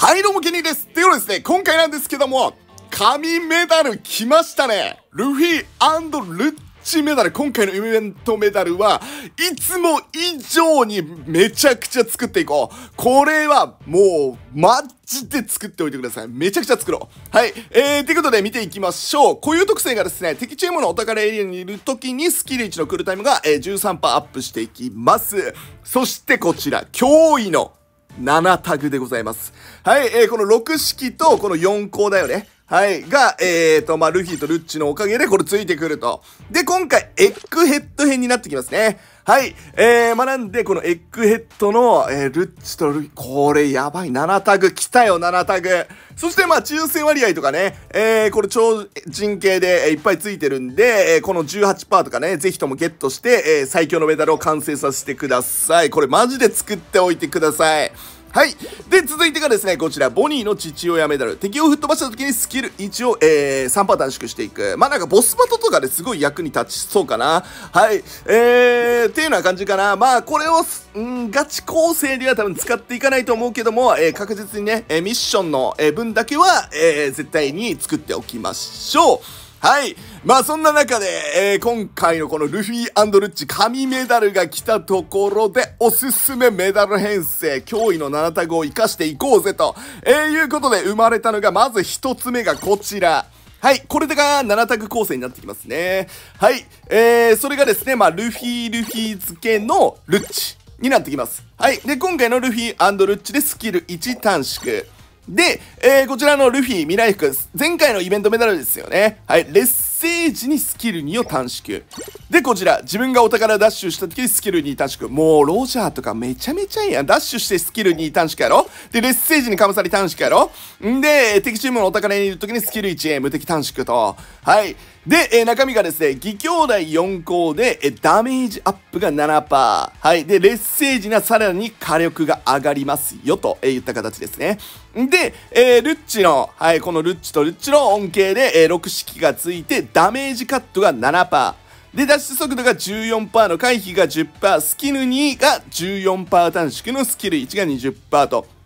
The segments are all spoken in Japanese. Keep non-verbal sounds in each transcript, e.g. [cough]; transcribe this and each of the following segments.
はいどうもケニーです。っていうのですね今回なんですけども神メダル来ましたね。ルフィルッチメダル。今回のイベントメダルはいつも以上にめちゃくちゃ作っていこう。これはもうマジで作っておいてください。めちゃくちゃ作ろう。はい。えー、ということで見ていきましょう。固有特性がですね敵チームのお宝エリアにいる時にスキル1のクールタイムが、えー、13%アップしていきます。そしてこちら驚異の7タグでございます。はい、えー、この6式とこの4項だよね。はい。が、えーと、まあ、ルフィとルッチのおかげでこれついてくると。で、今回、エッグヘッド編になってきますね。はい。えー、まあ、なんで、このエッグヘッドの、えー、ルッチとルフィ、これやばい。7タグ。来たよ、7タグ。そして、まあ、抽選割合とかね、えー、これ超人系で、えー、いっぱいついてるんで、えー、この18%とかね、ぜひともゲットして、えー、最強のメダルを完成させてください。これマジで作っておいてください。はい。で、続いてがですね、こちら、ボニーの父親メダル。敵を吹っ飛ばした時にスキル1を、えー、3パターン縮していく。まあなんかボスバトとかですごい役に立ちそうかな。はい。えー、っていうような感じかな。まあこれを、ん、ガチ構成では多分使っていかないと思うけども、えー、確実にね、えミッションの、え分だけは、えー、絶対に作っておきましょう。はい。まあそんな中で、えー、今回のこのルフィルッチ神メダルが来たところで、おすすめメダル編成、驚異の7タグを活かしていこうぜと、えー、いうことで生まれたのが、まず一つ目がこちら。はい。これが7タグ構成になってきますね。はい。えー、それがですね、まあ、ルフィルフィ付けのルッチになってきます。はい。で、今回のルフィルッチでスキル1短縮。で、えー、こちらのルフィ未来服、前回のイベントメダルですよね。はい、レッージにスキル2を短縮。で、こちら、自分がお宝ダッシュした時にスキル2短縮。もう、ロジャーとかめちゃめちゃいいやん。ダッシュしてスキル2短縮やろ？で、レッセージにかまさり短縮やろ？んで、敵チームのお宝にいる時にスキル1へ無敵短縮と。はい。で、えー、中身がですね、義兄弟4項で、えー、ダメージアップが7%。はい。で、レッセージがさらに火力が上がりますよ、と、えー、言った形ですね。で、え、ルッチの、はい、このルッチとルッチの恩恵で、え、6式がついて、ダメージカットが7%。で、ダッシュ速度が14%の回避が10%、スキル2が14%短縮のスキル1が20%と。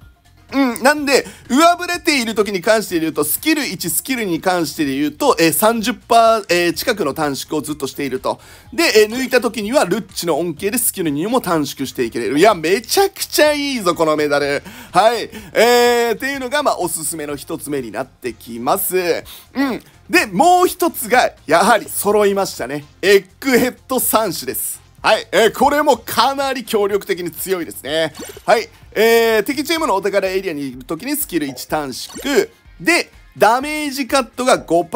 うん、なんで、上振れている時に関して言うと、スキル1、スキル2に関して言うと、えー、30%、えー、近くの短縮をずっとしていると。で、えー、抜いた時には、ルッチの恩恵でスキル2も短縮していける。いや、めちゃくちゃいいぞ、このメダル。はい。えー、っていうのが、まあ、おすすめの一つ目になってきます。うん。で、もう一つが、やはり揃いましたね。エッグヘッド3種です。はい、えー、これもかなり強力的に強いですね。はい、えー、敵チームのお宝エリアにいる時にスキル1短縮。で、ダメージカットが5%。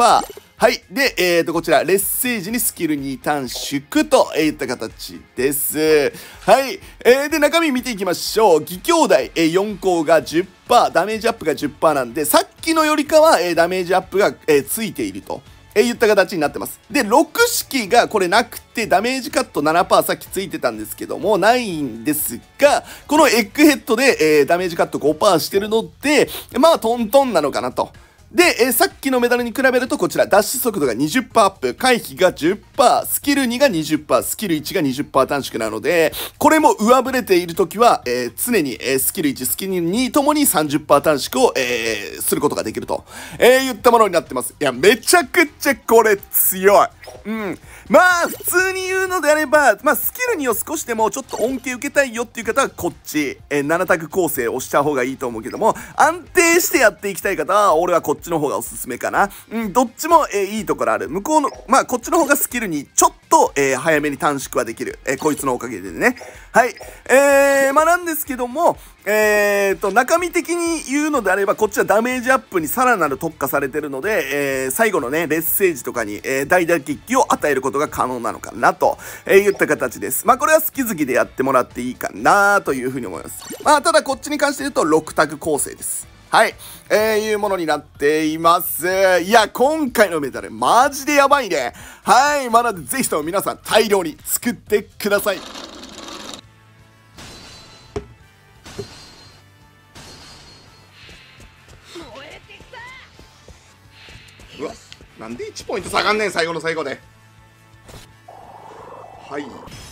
はい。で、えーと、こちら、レッセージにスキル2短縮といった形です。はい。えー、で、中身見ていきましょう。義兄弟、えー、4項が10%、ダメージアップが10%なんで、さっきのよりかは、えー、ダメージアップが、えー、ついていると。え、言った形になってます。で、6式がこれなくて、ダメージカット7%さっきついてたんですけども、ないんですが、このエッグヘッドで、えー、ダメージカット5%してるので、まあ、トントンなのかなと。で、えー、さっきのメダルに比べるとこちら、ダッシュ速度が20%アップ、回避が10%、スキル2が20%、スキル1が20%短縮なので、これも上振れているときは、えー、常に、えー、スキル1、スキル2ともに30%短縮を、え、することができると、え、言ったものになってます。いや、めちゃくちゃこれ強い。うん。まあ、普通に言うのであれば、まあ、スキル2を少しでもちょっと恩恵受けたいよっていう方はこっち、え、7タグ構成をした方がいいと思うけども、安定してやっていきたい方は、俺はこっちっちの方がおすすめかな。うん、どっちも、えー、いいところある。向こうの、まあ、こっちの方がスキルにちょっと、えー、早めに短縮はできる。えー、こいつのおかげでね。はい。えー、まあ、なんですけども、えーと、中身的に言うのであれば、こっちはダメージアップにさらなる特化されてるので、えー、最後のね、レッセージとかに、えー、大打撃を与えることが可能なのかなと、えー、言った形です。まあ、これは好き好きでやってもらっていいかなというふうに思います。まあ、ただこっちに関して言うと、6タグ構成です。はい。えー、いうものになっています。いや、今回のメダル、マジでやばいね。はい。まだぜひとも皆さん大量に作ってください。うわ、なんで1ポイント下がんねん、最後の最後で。はい。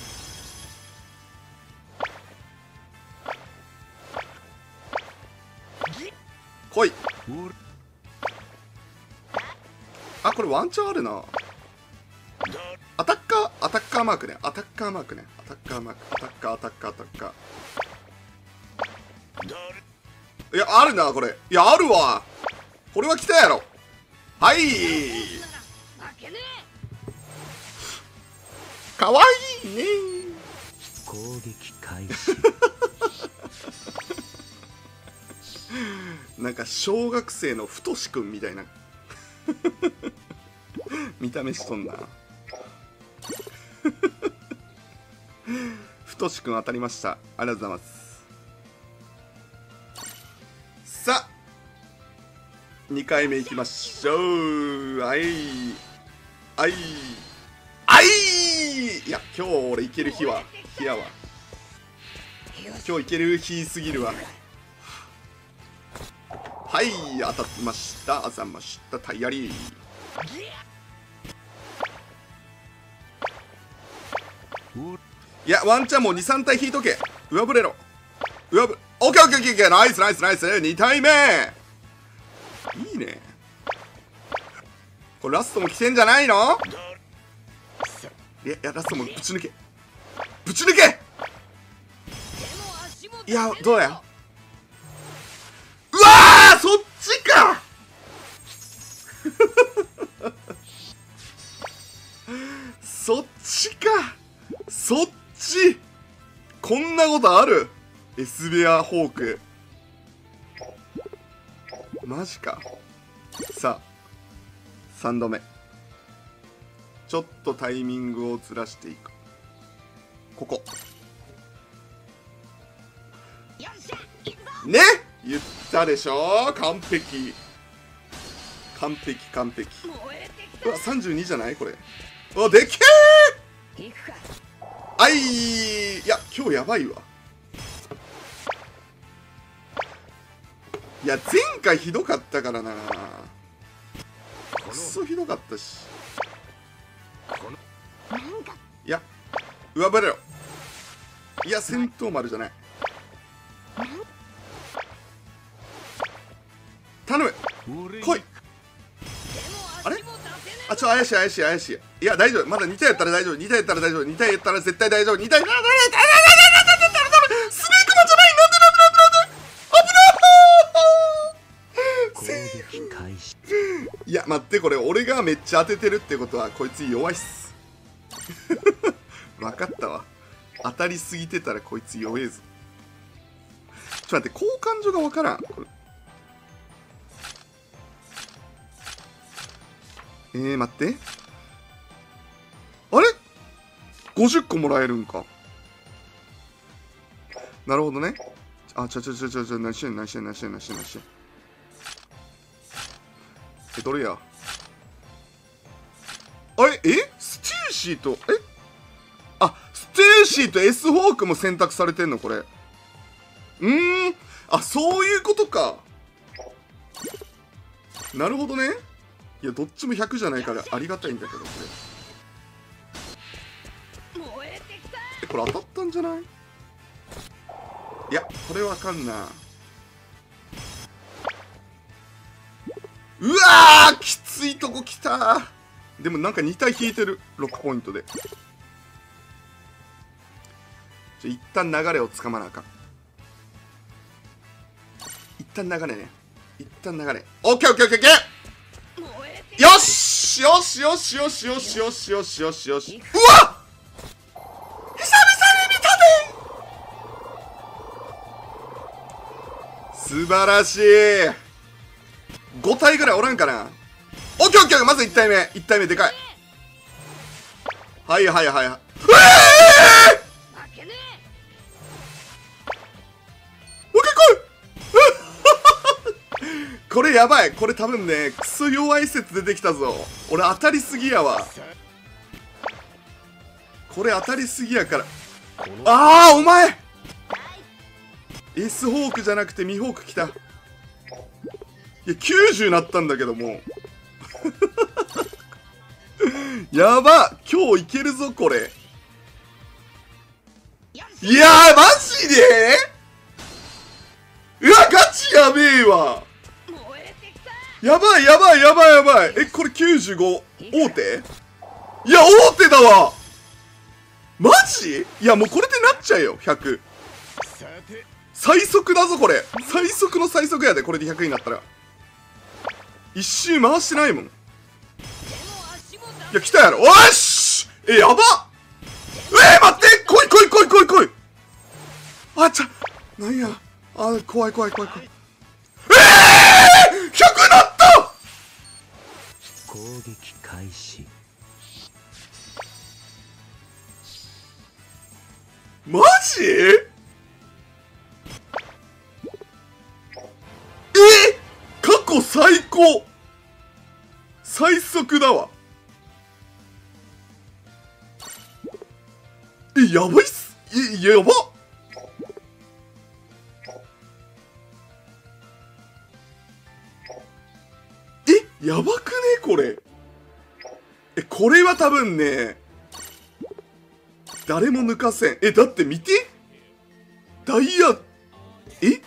来い。あこれワンチャンあるな。アタッカーアタッカーマークね。アタッカーマークね。アタッカーマーク。アタッカーアタッカーアタッカー。いやあるなこれ。いやあるわ。これは来たやろ。はい。かわいいね。攻撃開始 [laughs] なんか小学生の太しくんみたいな。[laughs] 見た目しとんな。[laughs] 太しくん当たりました。ありがとうございます。さあ2回目いきましょう。はい。はい。はい。いや今日俺いける日は日やわ。今日いける日すぎるわ。はい当たってました。当たました。タイヤリー。いやワンチャンもう23体引いとけ。上振れろ。上振オッケーオッケーオッケーナイスナイスナイス。2体目。いいね。これラストも来てんじゃないの？いやラストもぶち抜け。ぶち抜け。いやどうや？そっちか。そっち。こんなことある？エスベアホーク。マジか。さあ3度目。ちょっとタイミングをずらしていく。ここ。ね？言ったでしょ？完璧。完璧完璧。うわ32じゃない？これ。うわでけえあいいや今日やばいわ。いや前回ひどかったからな。くそひどかったし。いや上振れろ。いや戦闘丸じゃない。頼む。来い。あちょ怪しい怪しい怪しい。いや大丈夫。まだ2体やったら大丈夫。2体やったら大丈夫。2体やったら絶対大丈夫。2体スネークマンじゃないなんでなんでなんでなんで危ない。攻撃開始いや待ってこれ俺がめっちゃ当ててるってことはこいつ弱いっす。[laughs] 分かったわ。当たりすぎてたらこいつ弱えぞ。ちょっと待って交換所が分からん。これえー、待って。あれ ?50 個もらえるんか。なるほどね。あちょちょちょちょちょ何してん何してん何してん何してん何してんえどれや？あれ？え？ステューシーと？え？あステューシーと S ホークも選択されてんの？これ。うーん。あそういうことか。なるほどね。いやどっちも100じゃないからありがたいんだけどこれ。えこれ当たったんじゃない？いやこれわかんなうわーきついとこ来た。でもなんか2体引いてる6ポイントで。じゃ一旦流れをつかまなあかん。一旦流れね。一旦流れ。オッケーオッケーオッケーオッケーよしよしよしよしよしよしよしよしよし。うわ久々に見たで素晴らしい。5体ぐらいおらんかな。オッケーオッケーまず1体目。1体目でかい。はいはいはいはい。えこれやばい。これ多分ねクソ弱い説出てきたぞ。俺当たりすぎやわ。これ当たりすぎやから。ああお前! S ホークじゃなくてミホーク来た。いや90なったんだけども。[laughs] やば今日いけるぞこれ。いやーマジで?うわガチやべえわ。やばいやばいやばいやばい。えこれ95大手？いや大手だわ。マジ？いやもうこれでなっちゃえよ100最速だぞこれ。最速の最速やでこれで100になったら。一周回してないもん。いや来たやろ。おっし！えやばえー、待って！来い来い来い来い来い。あちゃなんや。あ怖い怖い怖い怖い。ええー、100なった！攻撃開始。マジ？え？過去最高。最速だわ。えやばいっす。えやばええこれは多分ね誰も抜かせん。えだって見て。ダイヤ。え？